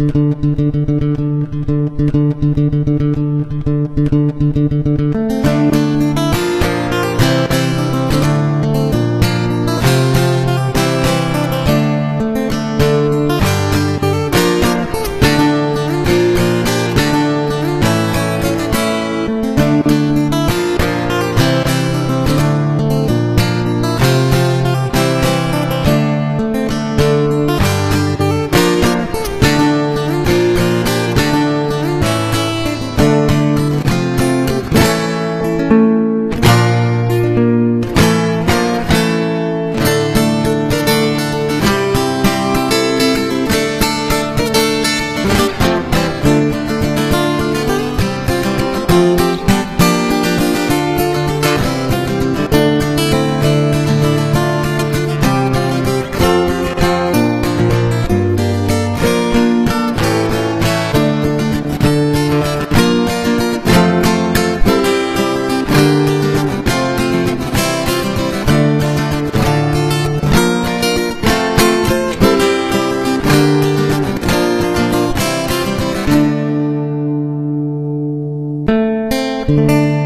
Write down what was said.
Thank you. Música